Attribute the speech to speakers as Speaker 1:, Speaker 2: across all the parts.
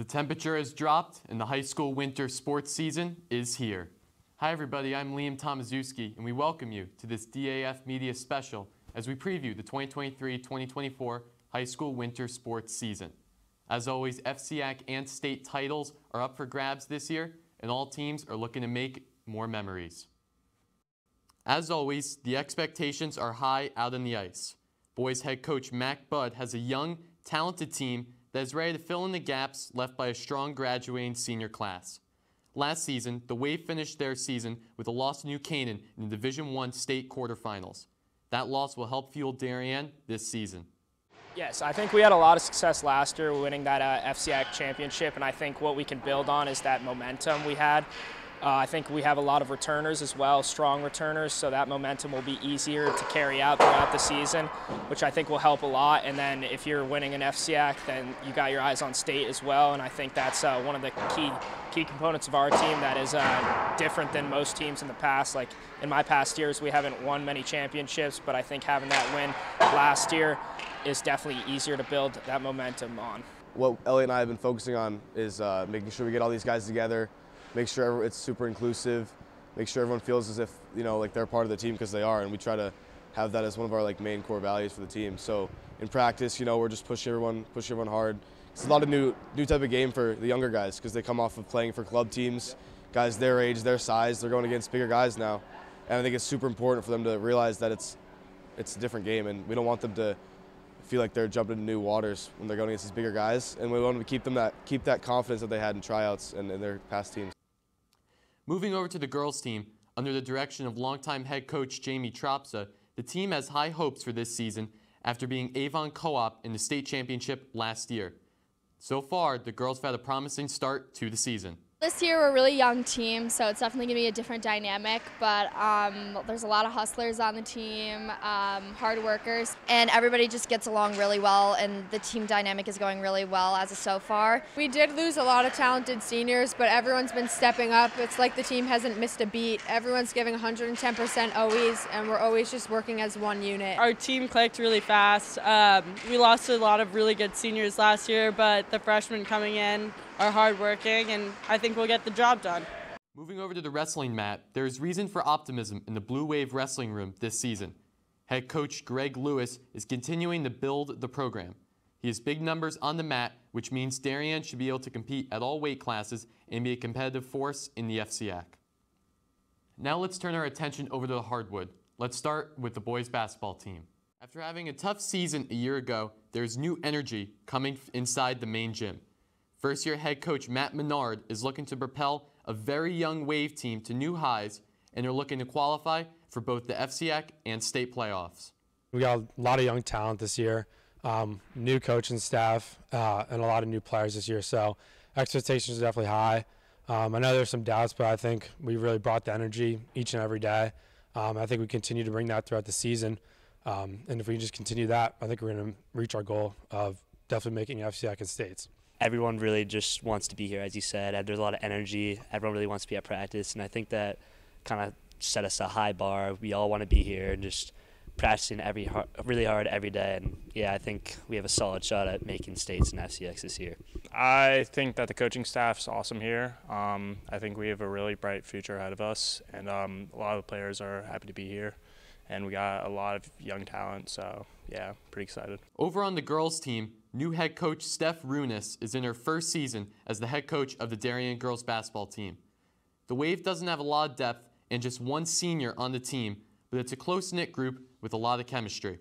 Speaker 1: The temperature has dropped and the high school winter sports season is here. Hi everybody, I'm Liam Tomaszewski and we welcome you to this DAF Media Special as we preview the 2023-2024 high school winter sports season. As always, FCIAC and state titles are up for grabs this year and all teams are looking to make more memories. As always, the expectations are high out on the ice. Boys head coach Mac Budd has a young, talented team that is ready to fill in the gaps left by a strong graduating senior class. Last season, the Wave finished their season with a loss to New Canaan in the Division One state quarterfinals. That loss will help fuel Darien this season.
Speaker 2: Yes, I think we had a lot of success last year winning that uh, FCIAC championship, and I think what we can build on is that momentum we had. Uh, I think we have a lot of returners as well, strong returners, so that momentum will be easier to carry out throughout the season, which I think will help a lot. And then if you're winning an FCIAC, then you got your eyes on state as well, and I think that's uh, one of the key key components of our team that is uh, different than most teams in the past. Like in my past years, we haven't won many championships, but I think having that win last year is definitely easier to build that momentum on.
Speaker 3: What Elliot and I have been focusing on is uh, making sure we get all these guys together, make sure it's super inclusive, make sure everyone feels as if you know like they're part of the team because they are, and we try to have that as one of our like main core values for the team. So in practice, you know, we're just pushing everyone, pushing everyone hard. It's a lot of new new type of game for the younger guys because they come off of playing for club teams, guys their age, their size. They're going against bigger guys now, and I think it's super important for them to realize that it's it's a different game, and we don't want them to feel like they're jumping into new waters when they're going against these bigger guys, and we want to keep them that keep that confidence that they had in tryouts and in their past teams.
Speaker 1: Moving over to the girls team, under the direction of longtime head coach Jamie Tropsa, the team has high hopes for this season after being Avon Co-op in the state championship last year. So far, the girls have had a promising start to the season.
Speaker 4: This year we're a really young team, so it's definitely going to be a different dynamic, but um, there's a lot of hustlers on the team, um, hard workers, and everybody just gets along really well, and the team dynamic is going really well as of so far.
Speaker 5: We did lose a lot of talented seniors, but everyone's been stepping up. It's like the team hasn't missed a beat. Everyone's giving 110% always, and we're always just working as one unit.
Speaker 6: Our team clicked really fast. Um, we lost a lot of really good seniors last year, but the freshmen coming in are hardworking, and I think we'll get the job done.
Speaker 1: Moving over to the wrestling mat, there is reason for optimism in the Blue Wave Wrestling Room this season. Head coach Greg Lewis is continuing to build the program. He has big numbers on the mat, which means Darien should be able to compete at all weight classes and be a competitive force in the FCIAC. Now let's turn our attention over to the hardwood. Let's start with the boys basketball team. After having a tough season a year ago, there's new energy coming inside the main gym. First year head coach Matt Menard is looking to propel a very young Wave team to new highs, and they're looking to qualify for both the FCIAC and state playoffs.
Speaker 7: We got a lot of young talent this year, um, new coaching staff, uh, and a lot of new players this year. So expectations are definitely high. Um, I know there's some doubts, but I think we really brought the energy each and every day. Um, I think we continue to bring that throughout the season. Um, and if we just continue that, I think we're going to reach our goal of definitely making FCIAC and states
Speaker 8: everyone really just wants to be here, as you said. There's a lot of energy. Everyone really wants to be at practice, and I think that kind of set us a high bar. We all want to be here and just practicing every hard, really hard every day. And yeah, I think we have a solid shot at making states and FCX this year.
Speaker 9: I think that the coaching staff's awesome here. Um, I think we have a really bright future ahead of us, and um, a lot of the players are happy to be here. And we got a lot of young talent, so yeah, pretty excited.
Speaker 1: Over on the girls' team, New head coach Steph Runis is in her first season as the head coach of the Darien girls basketball team. The Wave doesn't have a lot of depth and just one senior on the team, but it's a close-knit group with a lot of chemistry.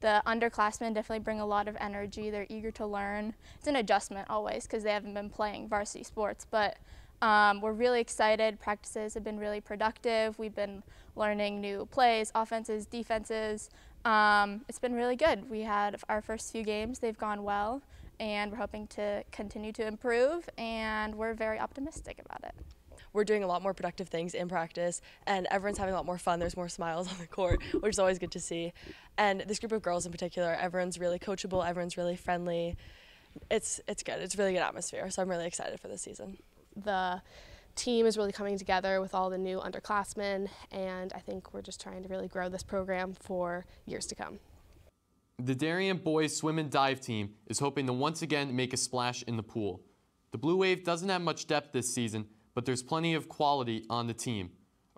Speaker 4: The underclassmen definitely bring a lot of energy. They're eager to learn. It's an adjustment always because they haven't been playing varsity sports, but um, we're really excited. Practices have been really productive. We've been learning new plays, offenses, defenses. Um, it's been really good. We had our first few games, they've gone well, and we're hoping to continue to improve, and we're very optimistic about it.
Speaker 10: We're doing a lot more productive things in practice, and everyone's having a lot more fun. There's more smiles on the court, which is always good to see. And this group of girls in particular, everyone's really coachable, everyone's really friendly. It's, it's good. It's a really good atmosphere, so I'm really excited for this season.
Speaker 11: The team is really coming together with all the new underclassmen, and I think we're just trying to really grow this program for years to come.
Speaker 1: The Darien boys swim and dive team is hoping to once again make a splash in the pool. The Blue Wave doesn't have much depth this season, but there's plenty of quality on the team.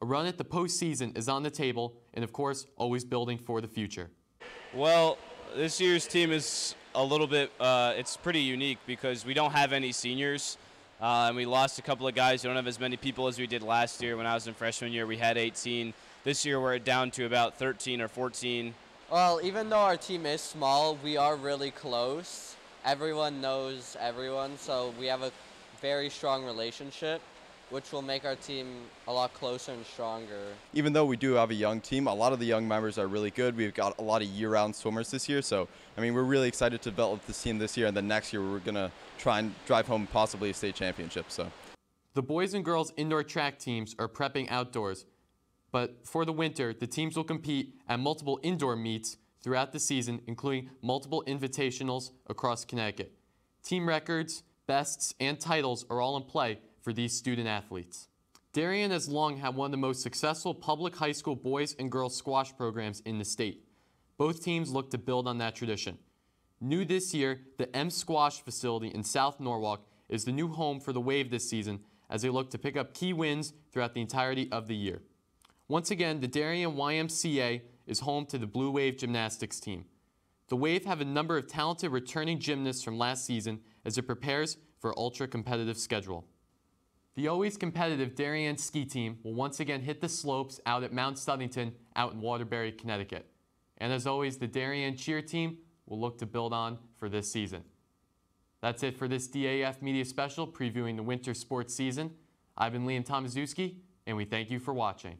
Speaker 1: A run at the postseason is on the table, and of course, always building for the future.
Speaker 12: Well, this year's team is a little bit, uh, it's pretty unique because we don't have any seniors. Uh, and we lost a couple of guys. We don't have as many people as we did last year. When I was in freshman year, we had 18. This year, we're down to about 13 or 14.
Speaker 13: Well, even though our team is small, we are really close. Everyone knows everyone, so we have a very strong relationship which will make our team a lot closer and stronger.
Speaker 14: Even though we do have a young team, a lot of the young members are really good. We've got a lot of year-round swimmers this year, so I mean we're really excited to develop this team this year, and then next year we're going to try and drive home possibly a state championship. So.
Speaker 1: The boys and girls indoor track teams are prepping outdoors, but for the winter, the teams will compete at multiple indoor meets throughout the season, including multiple invitationals across Connecticut. Team records, bests, and titles are all in play for these student athletes. Darien has long had one of the most successful public high school boys and girls squash programs in the state. Both teams look to build on that tradition. New this year, the M Squash facility in South Norwalk is the new home for the Wave this season as they look to pick up key wins throughout the entirety of the year. Once again, the Darien YMCA is home to the Blue Wave gymnastics team. The Wave have a number of talented returning gymnasts from last season as it prepares for ultra competitive schedule. The always competitive Darien ski team will once again hit the slopes out at Mount Southington out in Waterbury, Connecticut. And as always, the Darien cheer team will look to build on for this season. That's it for this DAF Media Special previewing the winter sports season. I've been Liam Tomaszewski, and we thank you for watching.